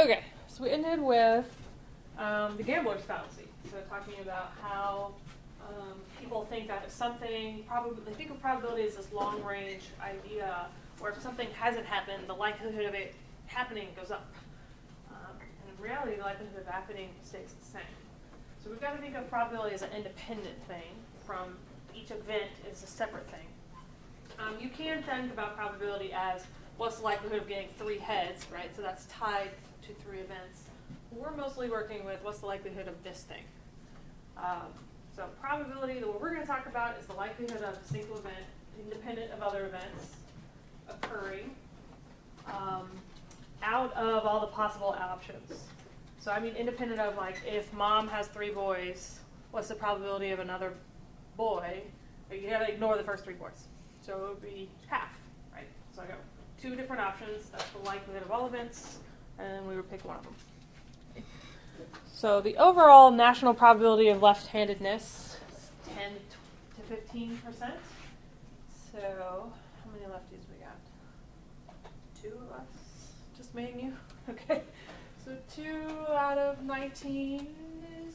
Okay, so we ended with um, the gambler's fallacy. So talking about how um, people think that if something probably they think of probability as this long range idea, or if something hasn't happened, the likelihood of it happening goes up. Um, and in reality, the likelihood of happening stays the same. So we've got to think of probability as an independent thing from each event is a separate thing. Um, you can think about probability as what's the likelihood of getting three heads, right? So that's tied to three events. We're mostly working with what's the likelihood of this thing. Um, so probability, what we're going to talk about is the likelihood of a single event, independent of other events, occurring um, out of all the possible options. So I mean, independent of like if mom has three boys, what's the probability of another boy? You got to ignore the first three boys. So it would be half, right? So I got two different options. That's the likelihood of all events, and we would pick one of them. So the overall national probability of left-handedness is 10 to 15 percent. So how many lefties we got? Two of us, just me and you. Okay. So two out of 19 is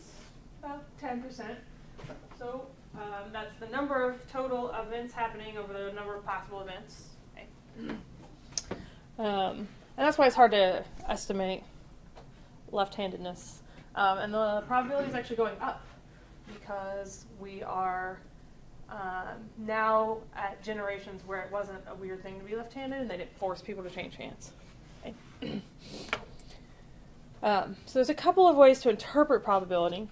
about 10 percent. So um, that's the number of total events happening over the number of possible events. Okay. Um, and that's why it's hard to estimate left-handedness. Um, and the probability is actually going up because we are um, now at generations where it wasn't a weird thing to be left-handed, and they didn't force people to change hands. Um, so there's a couple of ways to interpret probability.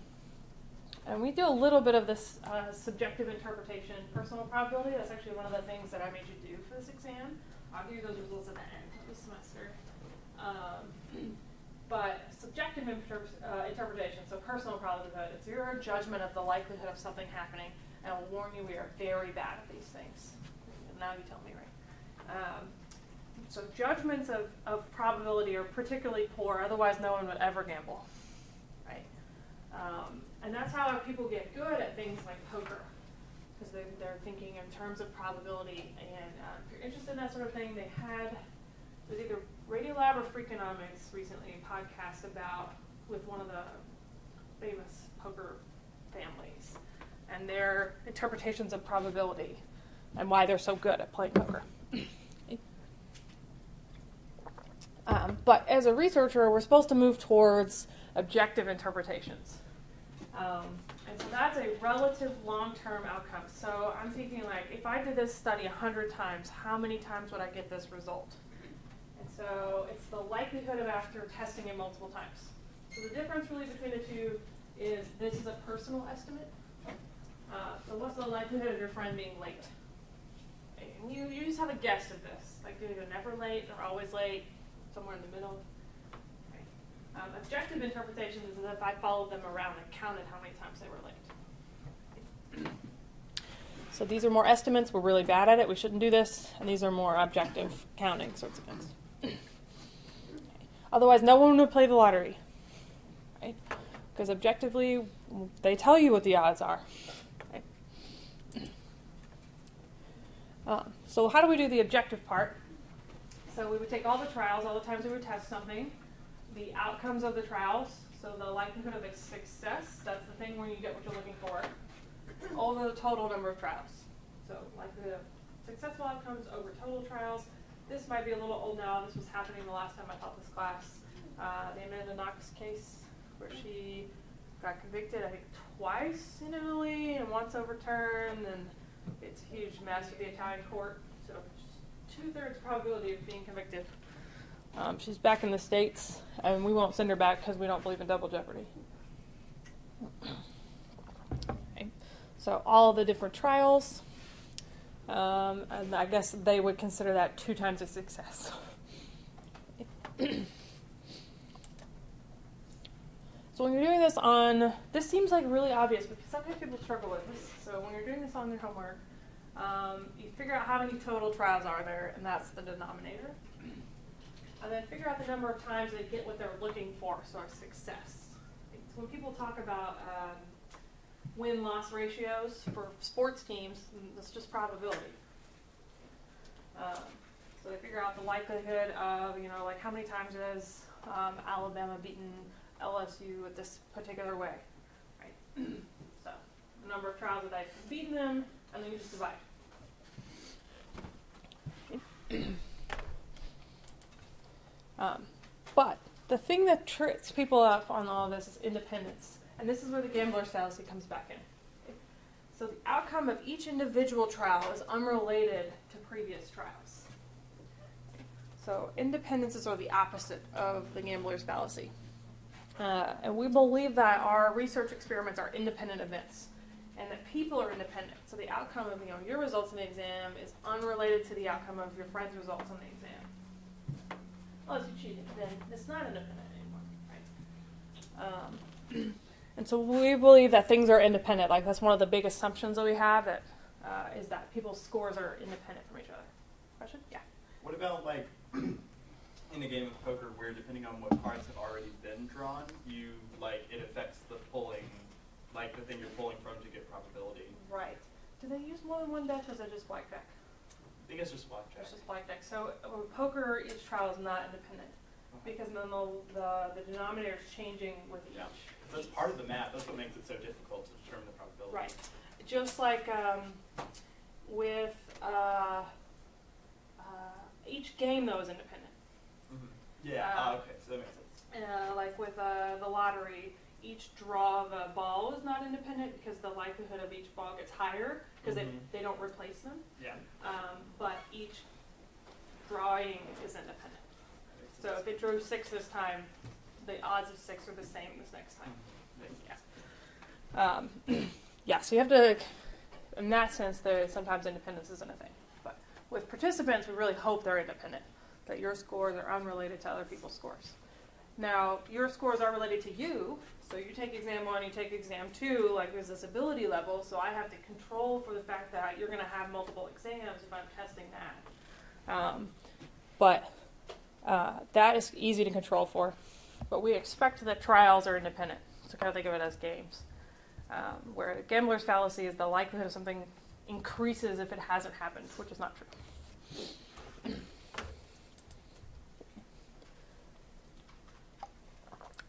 And we do a little bit of this uh, subjective interpretation, personal probability. That's actually one of the things that I made you do for this exam. I'll give you those results at the end. Um, but subjective uh, interpretation, so personal probability, it's your judgment of the likelihood of something happening. And I'll warn you, we are very bad at these things. Now you tell me, right? Um, so judgments of, of probability are particularly poor, otherwise no one would ever gamble, right? Um, and that's how people get good at things like poker, because they, they're thinking in terms of probability. And um, if you're interested in that sort of thing, they had was either Radiolab or Freakonomics recently a podcast about with one of the famous poker families and their interpretations of probability and why they're so good at playing poker. um, but as a researcher, we're supposed to move towards objective interpretations. Um, and so that's a relative long-term outcome. So I'm thinking like, if I did this study 100 times, how many times would I get this result? So it's the likelihood of after testing it multiple times. So the difference really between the two is this is a personal estimate. Uh, so what's the likelihood of your friend being late? And you, you just have a guess of this. Like do they're never late, they're always late, somewhere in the middle. Um, objective interpretation is if I followed them around and counted how many times they were late. So these are more estimates. We're really bad at it. We shouldn't do this. And these are more objective counting sorts of things. Otherwise, no one would play the lottery, right? Because objectively, they tell you what the odds are. Right? Uh, so how do we do the objective part? So we would take all the trials, all the times we would test something, the outcomes of the trials, so the likelihood of a success, that's the thing when you get what you're looking for, over the total number of trials. So likelihood of successful outcomes over total trials. This might be a little old now. This was happening the last time I taught this class. Uh, the Amanda Knox case, where she got convicted, I think, twice in Italy and once overturned, and it's a huge mess with the Italian court. So two thirds probability of being convicted. Um, she's back in the States, and we won't send her back because we don't believe in double jeopardy. So, all the different trials, um, and I guess they would consider that two times a success. so, when you're doing this on, this seems like really obvious, but sometimes people struggle with this. So, when you're doing this on your homework, um, you figure out how many total trials are there, and that's the denominator and then figure out the number of times they get what they're looking for, so a success. When people talk about um, win-loss ratios for sports teams, that's just probability. Um, so they figure out the likelihood of, you know, like how many times has um, Alabama beaten LSU at this particular way, right? so, the number of trials that I've beaten them, and then you just divide. um, but the thing that trips people up on all of this is independence, and this is where the gambler's fallacy comes back in. So the outcome of each individual trial is unrelated to previous trials. So independence is sort of the opposite of the gambler's fallacy. Uh, and we believe that our research experiments are independent events and that people are independent. So the outcome of you know, your results in the exam is unrelated to the outcome of your friend's results on the exam. Unless you cheated, then it's not independent anymore, right? Um, and so we believe that things are independent. Like that's one of the big assumptions that we have that uh, is that people's scores are independent from each other. Question? Yeah. What about like in a game of poker where depending on what cards have already been drawn, you like it affects the pulling, like the thing you're pulling from to get probability. Right. Do they use more than one deck, or is it just blackjack? I think it's just blackjack. It's just blackjack. So uh, poker, each trial is not independent because then the the, the denominator is changing with each. Yeah. That's part of the math. That's what makes it so difficult to determine the probability. Right. Just like um, with uh, uh, each game, though, is independent. hmm Yeah. Uh, ah, okay. So that makes sense. Uh, like with uh, the lottery, each draw of a ball is not independent because the likelihood of each ball gets higher because Mhm. they, they don't replace them. Yeah. Um, but each drawing is independent. So if it drew six this time, the odds of six are the same this next time. Yeah. Um, yeah, so you have to, in that sense, there sometimes independence isn't a thing. But with participants, we really hope they're independent, that your scores are unrelated to other people's scores. Now, your scores are related to you, so you take exam one, you take exam two, like there's this ability level, so I have to control for the fact that you're going to have multiple exams if I'm testing that. Um, but uh, that is easy to control for. But we expect that trials are independent, so kind of think of it as games. Um, where the gambler's fallacy is the likelihood of something increases if it hasn't happened, which is not true.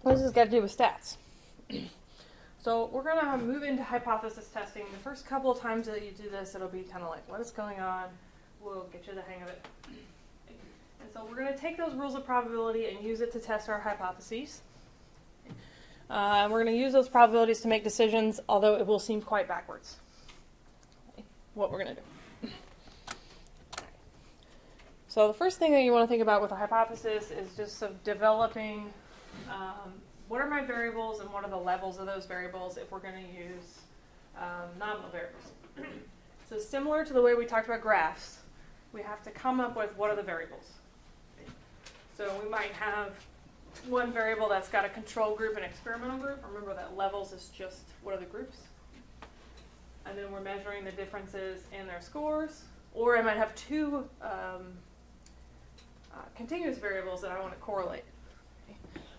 What does this got to do with stats? so we're going to move into hypothesis testing. The first couple of times that you do this, it'll be kind of like, what is going on? We'll get you the hang of it. So we're going to take those rules of probability and use it to test our hypotheses. Uh, we're going to use those probabilities to make decisions, although it will seem quite backwards. What we're going to do. So the first thing that you want to think about with a hypothesis is just of developing um, what are my variables and what are the levels of those variables if we're going to use um, nominal variables. so similar to the way we talked about graphs, we have to come up with what are the variables. So we might have one variable that's got a control group and experimental group. Remember that levels is just what are the groups. And then we're measuring the differences in their scores. Or I might have two um, uh, continuous variables that I want to correlate.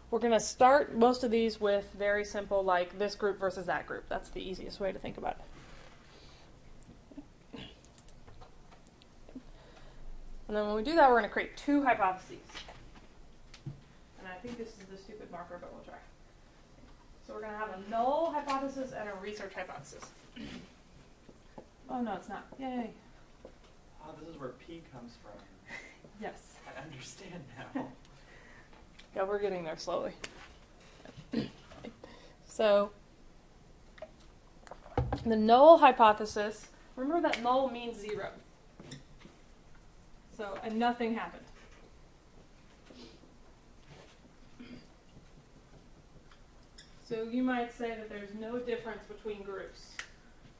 We're going to start most of these with very simple, like this group versus that group. That's the easiest way to think about it. And then when we do that, we're going to create two hypotheses. And I think this is the stupid marker, but we'll try. So we're going to have a null hypothesis and a research hypothesis. Oh, no, it's not. Yay. Ah, this is where P comes from. Yes. I understand now. Yeah, we're getting there slowly. so, the null hypothesis, remember that null means zero. So, and nothing happened. So, you might say that there's no difference between groups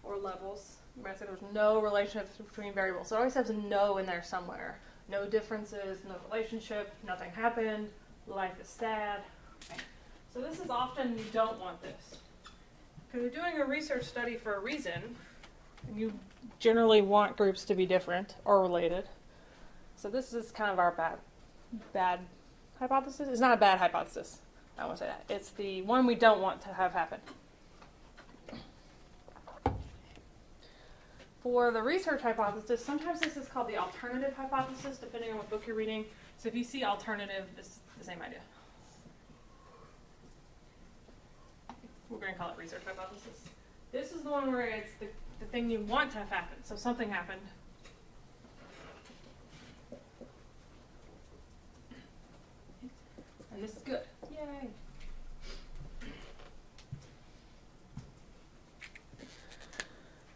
or levels. You might say there's no relationships between variables. So, it always has a no in there somewhere. No differences, no relationship, nothing happened, life is sad. So this is often you don't want this. Because you're doing a research study for a reason, and you generally want groups to be different or related. So this is kind of our bad bad hypothesis. It's not a bad hypothesis. I won't say that. It's the one we don't want to have happen. For the research hypothesis, sometimes this is called the alternative hypothesis, depending on what book you're reading. So if you see alternative, it's the same idea. We're going to call it research hypothesis. This is the one where it's the, the thing you want to have happen. So something happened, and this is good.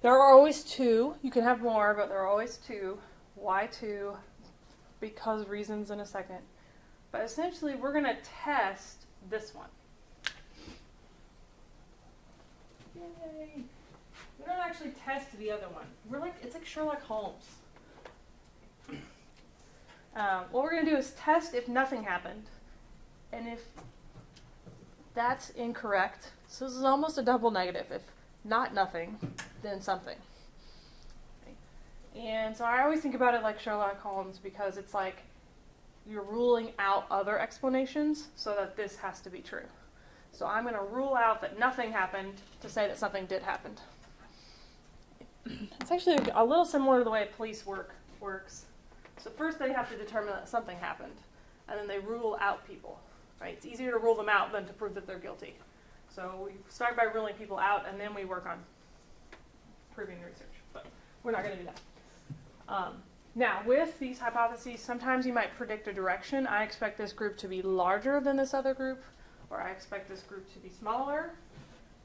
There are always two. You can have more, but there are always two. Why two? Because reasons in a second. But essentially, we're going to test this one. Yay! We don't actually test the other one. We're like it's like Sherlock Holmes. Um, what we're going to do is test if nothing happened, and if that's incorrect. So this is almost a double negative. If not nothing, then something. And so I always think about it like Sherlock Holmes because it's like you're ruling out other explanations so that this has to be true. So I'm going to rule out that nothing happened to say that something did happen. It's actually a little similar to the way police work works. So first they have to determine that something happened, and then they rule out people. Right? It's easier to rule them out than to prove that they're guilty. So we start by ruling people out, and then we work on proving research. But we're not going to do that. Um, now, with these hypotheses, sometimes you might predict a direction. I expect this group to be larger than this other group, or I expect this group to be smaller.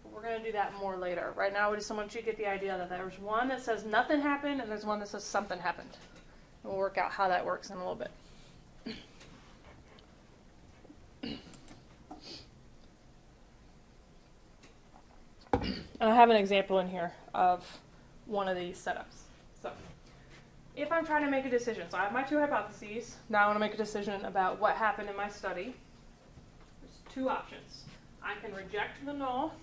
But we're going to do that more later. Right now, we just want you to get the idea that there's one that says nothing happened, and there's one that says something happened. We'll work out how that works in a little bit. I have an example in here of one of these setups. So, if I'm trying to make a decision, so I have my two hypotheses. Now I want to make a decision about what happened in my study. There's two options. I can reject the null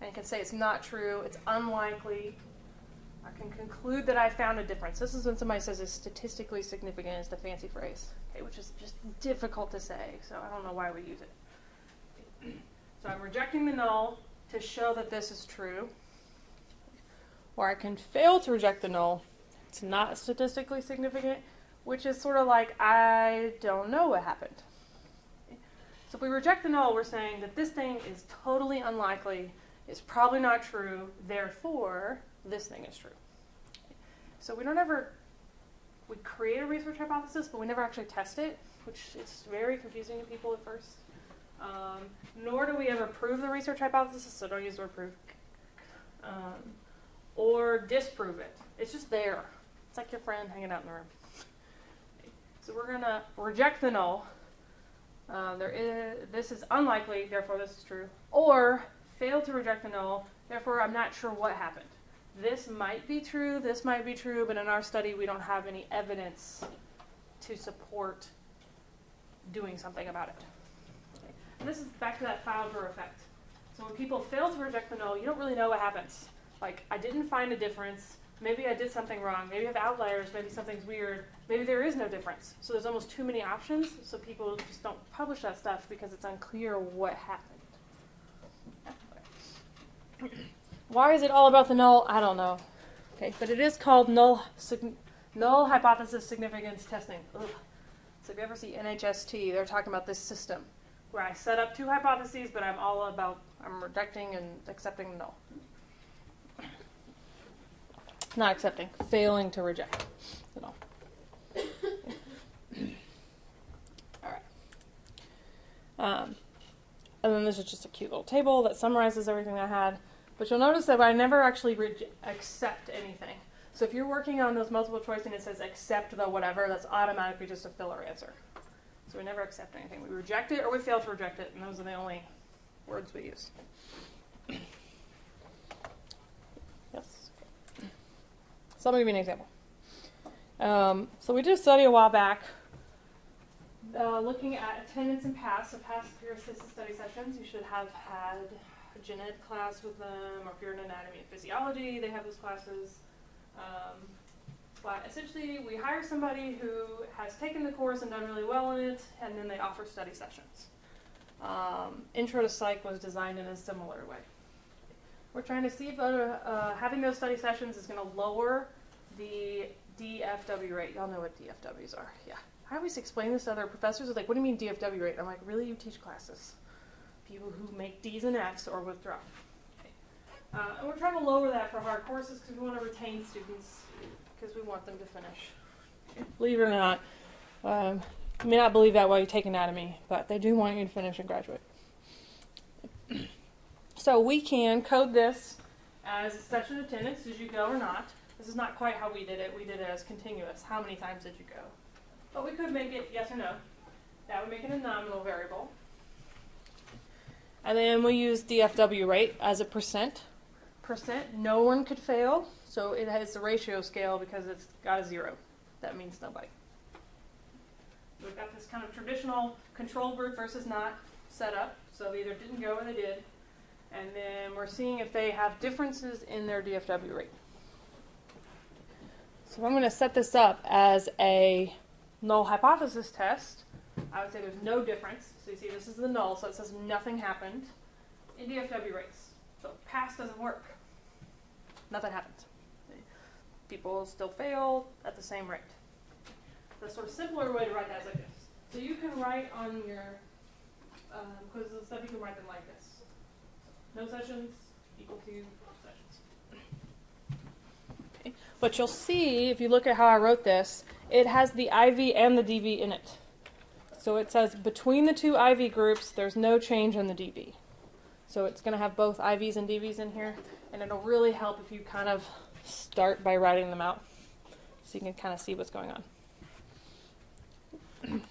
and can say it's not true, it's unlikely. I can conclude that I found a difference. This is when somebody says it's statistically significant, is the fancy phrase, okay, which is just difficult to say, so I don't know why we use it. So I'm rejecting the null to show that this is true. Or I can fail to reject the null. It's not statistically significant, which is sort of like I don't know what happened. So if we reject the null, we're saying that this thing is totally unlikely, it's probably not true, therefore this thing is true. So we don't ever we create a research hypothesis, but we never actually test it, which is very confusing to people at first. Um, nor do we ever prove the research hypothesis, so don't use the word prove, um, or disprove it. It's just there. It's like your friend hanging out in the room. So we're going to reject the null. Uh, there is, this is unlikely, therefore this is true. Or fail to reject the null, therefore I'm not sure what happened. This might be true, this might be true, but in our study we don't have any evidence to support doing something about it. And this is back to that file drawer effect. So when people fail to reject the null, you don't really know what happens. Like, I didn't find a difference. Maybe I did something wrong. Maybe I have outliers. Maybe something's weird. Maybe there is no difference. So there's almost too many options. So people just don't publish that stuff because it's unclear what happened. Why is it all about the null? I don't know. Okay, but it is called null null hypothesis significance testing. Ugh. So if you ever see NHST, they're talking about this system where I set up two hypotheses, but I'm all about I'm rejecting and accepting the null. Not accepting, failing to reject the null. all right. Um, and then this is just a cute little table that summarizes everything I had. But you'll notice that I never actually re- accept anything. So if you're working on those multiple choice and it says accept the whatever, that's automatically just a filler answer. So we never accept anything. We reject it or we fail to reject it, and those are the only words we use. yes. So let me give you an example. Um, so we did a study a while back uh, looking at attendance and pass. So past for your assisted study sessions. You should have had a gen ed class with them, or if you're in anatomy and physiology, they have those classes. Um, essentially, we hire somebody who has taken the course and done really well in it, and then they offer study sessions. Um, Intro to Psych was designed in a similar way. We're trying to see if uh, uh, having those study sessions is going to lower the DFW rate. Y'all know what DFWs are, yeah. I always explain this to other professors. It's like, what do you mean DFW rate? I'm like, really? You teach classes? people who make D's and F's or withdraw. Uh, and we're trying to lower that for hard courses because we want to retain students because we want them to finish. Believe it or not, um, you may not believe that while you take anatomy, but they do want you to finish and graduate. So we can code this as session attendance, did you go or not? This is not quite how we did it. We did it as continuous. How many times did you go? But we could make it yes or no. That would make it a nominal variable. And then we use DFW rate as a percent. Percent, no one could fail, so it has a ratio scale because it's got a zero. That means nobody. We've got this kind of traditional control group versus not set up. So they either didn't go or they did. And then we're seeing if they have differences in their DFW rate. So I'm going to set this up as a null hypothesis test. I would say there's no difference. So you see this is the null, so it says nothing happened in DFW rates. So pass doesn't work. Nothing happens. People still fail at the same rate. The sort of simpler way to write that is like this. So you can write on your um, quizzes and stuff, you can write them like this. No sessions equal to sessions. Okay. But you'll see, if you look at how I wrote this, it has the IV and the DV in it. So it says between the two IV groups, there's no change in the DV. So it's going to have both IVs and DVs in here, and it'll really help if you kind of start by writing them out so you can kind of see what's going on.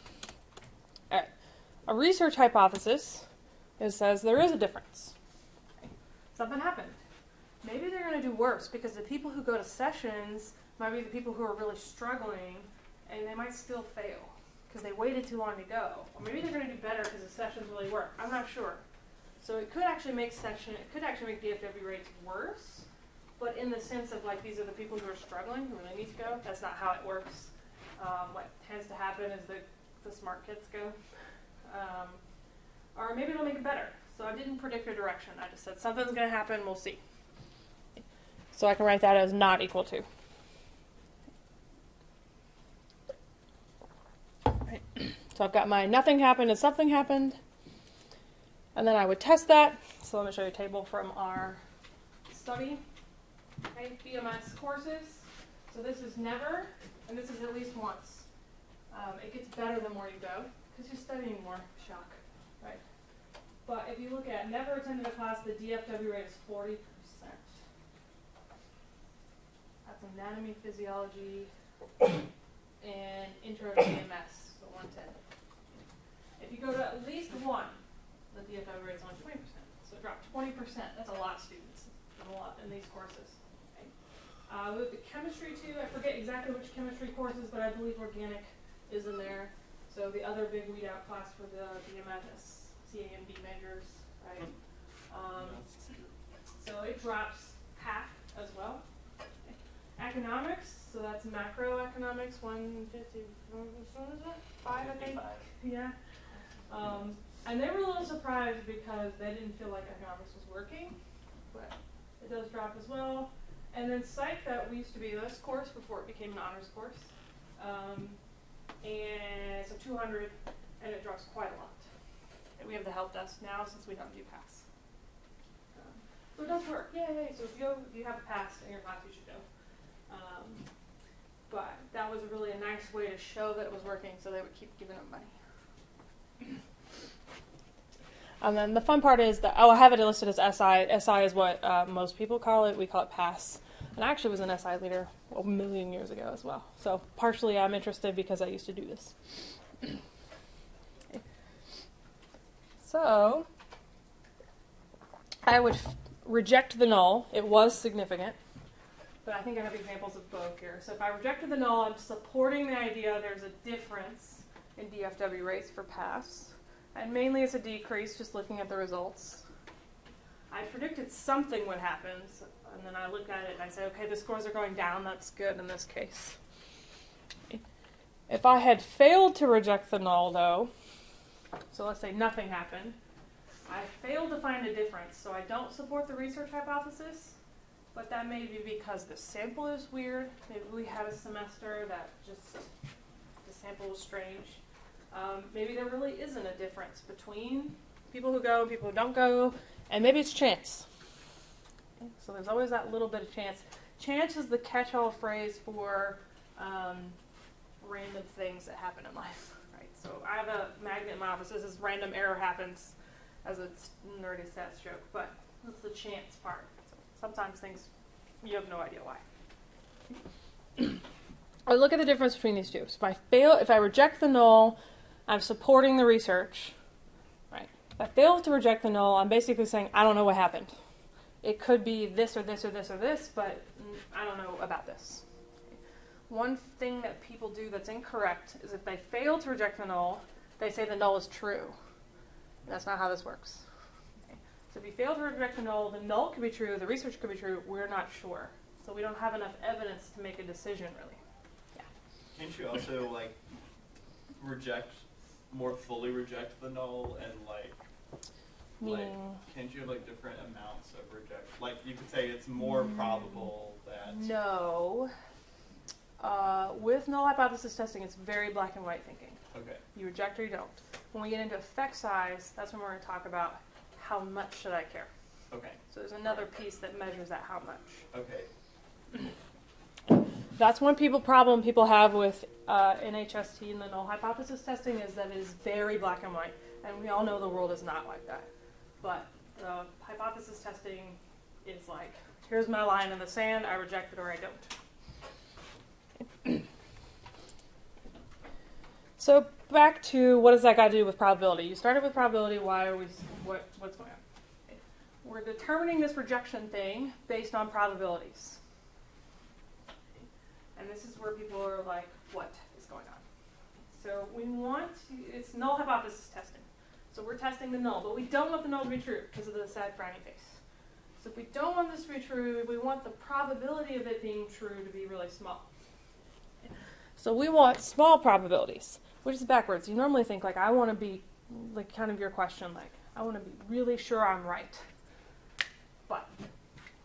All right. A research hypothesis it says there is a difference. Something happened. Maybe they're going to do worse because the people who go to sessions might be the people who are really struggling and they might still fail because they waited too long to go. Or maybe they're going to do better because the sessions really work. I'm not sure. So it could actually make session it could actually make DFW rates worse, but in the sense of like these are the people who are struggling who really need to go. That's not how it works. Um, what tends to happen is the the smart kids go. Um, or maybe it'll make it better. So I didn't predict a direction. I just said something's going to happen. We'll see. So I can write that as not equal to. Right. So I've got my nothing happened and something happened. And then I would test that. So let me show you a table from our study. Okay, BMS courses. So this is never, and this is at least once. Um, it gets better the more you go because you're studying more. Shock, right? But if you look at never attended a class, the DFW rate is 40%. That's anatomy, physiology, and intro to BMS, so 110. If you go to at least one, the DFW rate is only 20%. So it dropped 20%. That's a lot of students. in a lot in these courses. Okay. Uh, with the chemistry too, I forget exactly which chemistry courses, but I believe organic is in there. So the other big weed out class for the BMS, CAMB measures, right? Um, so it drops half as well. Economics, so that's macroeconomics, 150, what is it? Five, I think? Yeah. Um, and they were a little surprised because they didn't feel like economics was working, but it does drop as well. And then psych, that we used to be this course before it became an honors course. Um, and so 200, and it drops quite a lot. And we have the help desk now since we don't do pass. So it does work. Yay! So if you, if you have a pass in your class, you should go. Um, but that was really a nice way to show that it was working so they would keep giving them money. And then the fun part is that, oh, I have it listed as SI. SI is what uh, most people call it. We call it pass. And I actually was an SI leader a million years ago as well. So partially I'm interested because I used to do this. So I would f- reject the null. It was significant. But I think I have examples of both here. So if I rejected the null, I'm supporting the idea there's a difference in DFW rates for pass. And mainly it's a decrease, just looking at the results. I predicted something would happen, so and then I look at it and I say, okay, the scores are going down, that's good in this case. If I had failed to reject the null, though, so let's say nothing happened, I failed to find a difference, so I don't support the research hypothesis, but that may be because the sample is weird. Maybe we had a semester that just the sample was strange. Um, maybe there really isn't a difference between people who go and people who don't go, and maybe it's chance. Okay, So there's always that little bit of chance. Chance is the catch-all phrase for um, random things that happen in life, right? So I have a magnet in my office. This is random error happens, as a nerdy stats joke, but that's the chance part. So sometimes things you have no idea why. I look at the difference between these two. So if I fail, if I reject the null, I'm supporting the research. Right. If I fail to reject the null, I'm basically saying I don't know what happened. It could be this or this or this or this, but I don't know about this. One thing that people do that's incorrect is if they fail to reject the null, they say the null is true. That's not how this works. So if you fail to reject the null, the null could be true, the research could be true, we're not sure. So we don't have enough evidence to make a decision really. Can't you also like reject more fully reject the null and like like Meaning can't you have like different amounts of reject? Like you could say it's more Mm. probable that no. Uh, with null hypothesis testing, it's very black and white thinking. okay. You reject or you don't. When we get into effect size, that's when we're going to talk about how much should I care. Okay. So there's another piece that measures that how much. Okay. That's one people problem people have with uh, NHST and the null hypothesis testing is that it is very black and white, and we all know the world is not like that. But the hypothesis testing is like, here's my line in the sand, I reject it or I don't. so back to what does that got to do with probability? You started with probability. Why are we? What, what's going on? We're determining this rejection thing based on probabilities. And this is where people are like, what is going on? So we want to, it's null hypothesis testing. So we're testing the null, but we don't want the null to be true because of the sad frowny face. So if we don't want this to be true, we want the probability of it being true to be really small. So we want small probabilities, which is backwards. You normally think like I want to be like kind of your question like I want to be really sure I'm right. But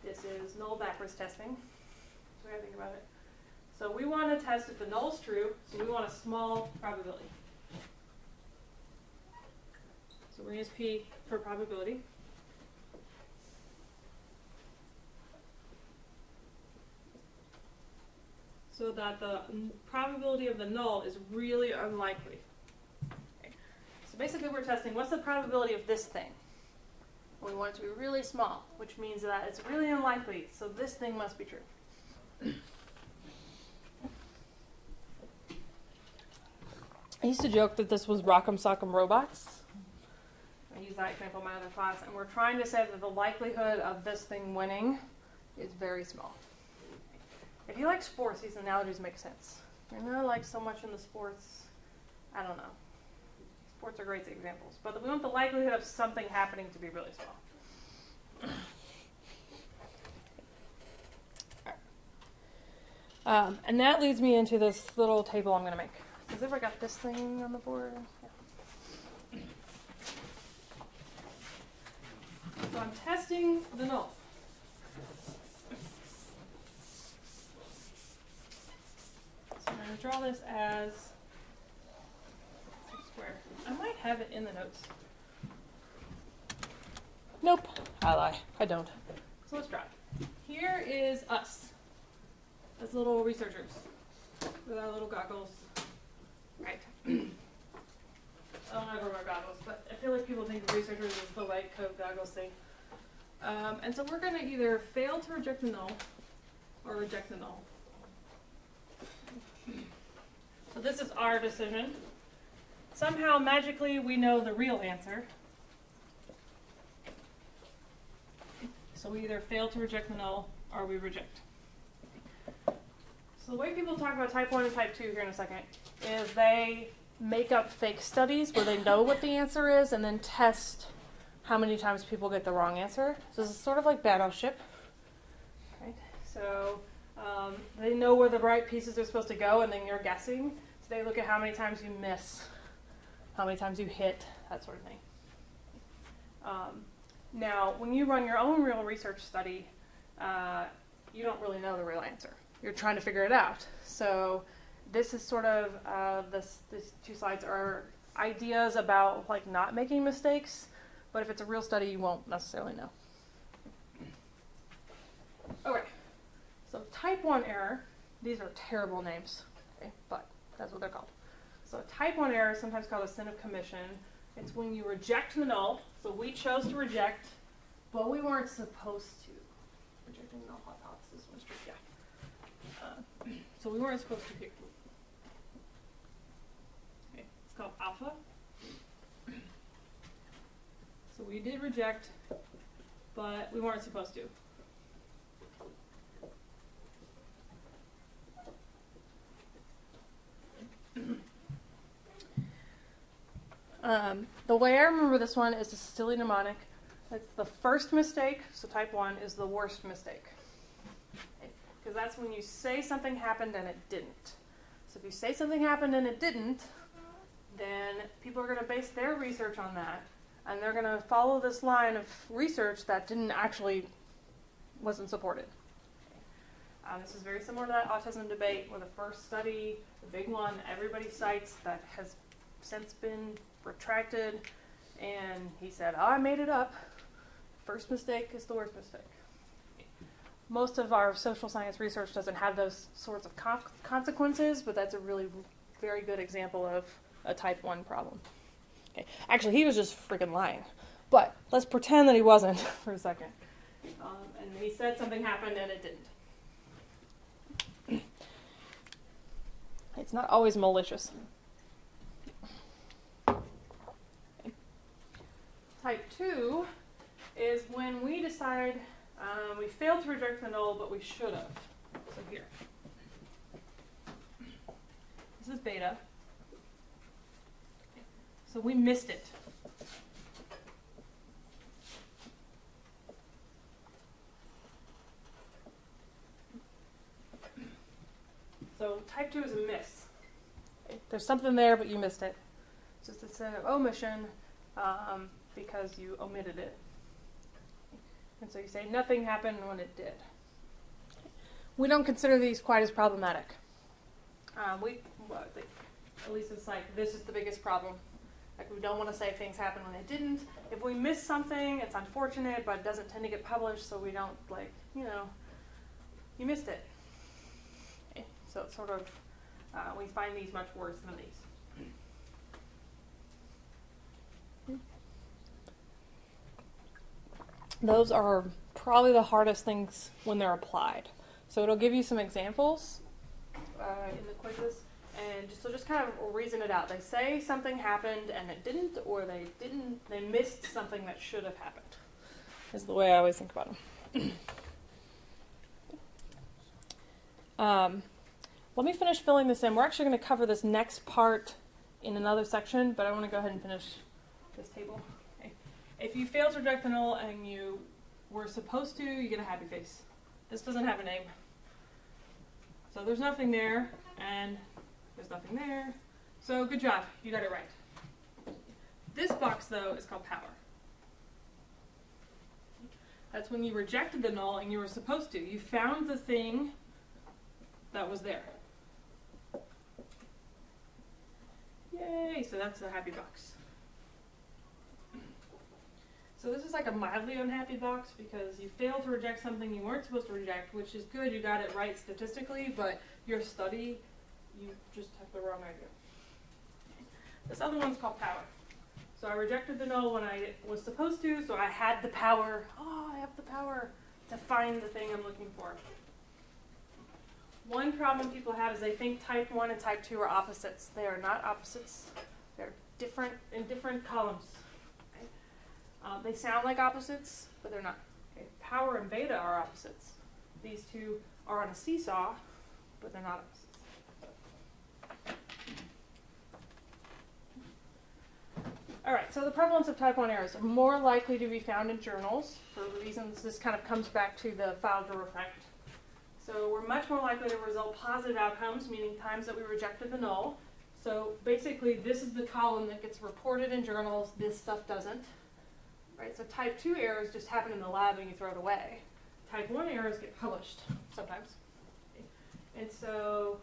this is null backwards testing. So we gotta think about it. So we want to test if the null is true, so we want a small probability. So we're going to use P for probability. So that the probability of the null is really unlikely. Okay. So basically we're testing what's the probability of this thing? We want it to be really small, which means that it's really unlikely, so this thing must be true. I used to joke that this was Rock'em Sock'em Robots. I use that example in my other class, and we're trying to say that the likelihood of this thing winning is very small. If you like sports, these analogies make sense. You're not like so much in the sports, I don't know. Sports are great examples, but we want the likelihood of something happening to be really small. Um, and that leads me into this little table I'm going to make. Has ever got this thing on the board? Yeah. So I'm testing the null. So I'm going to draw this as a square. I might have it in the notes. Nope, I lie. I don't. So let's draw it. Here is us as little researchers with our little goggles. Right. I don't ever wear goggles, but I feel like people think of researchers as the white coat goggles thing. Um, and so we're going to either fail to reject the null or reject the null. So this is our decision. Somehow, magically, we know the real answer. So we either fail to reject the null or we reject. So the way people talk about type 1 and type 2 here in a second is they make up fake studies where they know what the answer is and then test how many times people get the wrong answer. So this is sort of like battleship. Right? So um, they know where the right pieces are supposed to go and then you're guessing. So they look at how many times you miss, how many times you hit, that sort of thing. Um, now, when you run your own real research study, uh, you don't really know the real answer. You're trying to figure it out. So this is sort of uh, this. These two slides are ideas about like not making mistakes, but if it's a real study, you won't necessarily know. Okay, so type 1 error, these are terrible names, okay, but that's what they're called. So type 1 error is sometimes called a sin of commission. It's when you reject the null, so we chose to reject, but we weren't supposed to. Rejecting null hypothesis was true, yeah. Uh, so we weren't supposed to pick. Okay, it's called alpha. So we did reject, but we weren't supposed to. Um, the way I remember this one is a Sicily mnemonic. It's the first mistake, so type 1 is the worst mistake. Because that's when you say something happened and it didn't. So if you say something happened and it didn't, then people are going to base their research on that. And they're going to follow this line of research that didn't actually, wasn't supported. Um, this is very similar to that autism debate where the first study, the big one, everybody cites that has since been retracted. And he said, oh, I made it up. First mistake is the worst mistake. Most of our social science research doesn't have those sorts of con- consequences, but that's a really very good example of a type 1 problem. Okay. Actually, he was just freaking lying. But let's pretend that he wasn't for a second. Um, and he said something happened and it didn't. It's not always malicious. Type 2 is when we decide um, we failed to reject the null, but we should have. So here. This is beta. So we missed it. So type 2 is a miss. There's something there, but you missed it. It's just it's an omission um, because you omitted it. And so you say nothing happened when it did. We don't consider these quite as problematic. Um, we, well, they, at least it's like this is the biggest problem. Like we don't want to say things happened when they didn't. If we miss something, it's unfortunate, but it doesn't tend to get published, so we don't like you know, you missed it. Okay. So it's sort of uh, we find these much worse than these. Those are probably the hardest things when they're applied. So it'll give you some examples uh, in the quizzes, and so just kind of reason it out. They say something happened and it didn't, or they didn't, they missed something that should have happened. Is the way I always think about them. um, let me finish filling this in. We're actually going to cover this next part in another section, but I want to go ahead and finish this table. If you fail to reject the null and you were supposed to, you get a happy face. This doesn't have a name. So there's nothing there, and there's nothing there. So good job, you got it right. This box, though, is called power. That's when you rejected the null and you were supposed to. You found the thing that was there. Yay, so that's the happy box. So this is like a mildly unhappy box because you failed to reject something you weren't supposed to reject, which is good, you got it right statistically, but your study, you just have the wrong idea. This other one's called power. So I rejected the null when I was supposed to, so I had the power, oh, I have the power to find the thing I'm looking for. One problem people have is they think type 1 and type 2 are opposites. They are not opposites. They're different in different columns. Um, they sound like opposites, but they're not. Okay? Power and beta are opposites. These two are on a seesaw, but they're not opposites. All right, so the prevalence of type 1 errors are more likely to be found in journals for reasons this kind of comes back to the file drawer effect. So we're much more likely to result positive outcomes, meaning times that we rejected the null. So basically, this is the column that gets reported in journals. This stuff doesn't. Right? So type 2 errors just happen in the lab and you throw it away. Type 1 errors get published sometimes. And so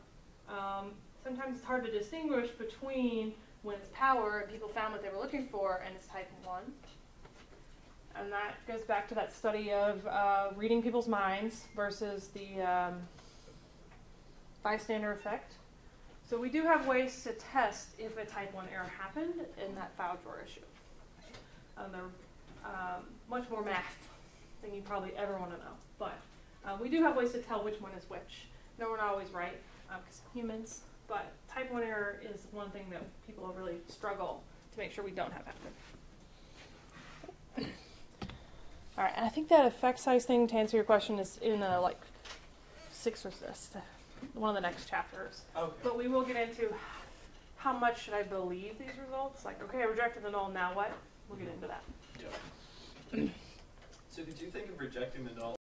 um, sometimes it's hard to distinguish between when it's power and people found what they were looking for and it's type 1. and that goes back to that study of uh, reading people's minds versus the um, bystander effect. So we do have ways to test if a type 1 error happened in that file drawer issue. Um, they're um, much more math than you probably ever want to know. But uh, we do have ways to tell which one is which. No, we're not always right, because humans. But type 1 error is one thing that people really struggle to make sure we don't have happen. All right, and I think that effect size thing, to answer your question, is in uh, like six or s- one of the next chapters. Okay. But we will get into how much should I believe these results? Like, okay, I rejected the null, now what? We'll get into that. Yeah. So did you think of rejecting the null